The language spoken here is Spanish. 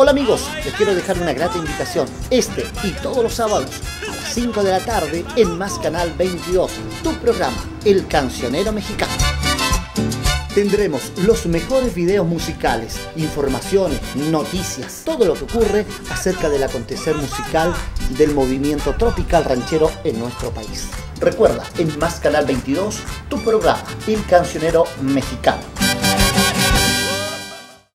Hola amigos, les quiero dejar una grata invitación este y todos los sábados a las 5 de la tarde en Más Canal 22, tu programa, El Cancionero Mexicano. Tendremos los mejores videos musicales, informaciones, noticias, todo lo que ocurre acerca del acontecer musical del movimiento tropical ranchero en nuestro país. Recuerda, en Más Canal 22, tu programa, El Cancionero Mexicano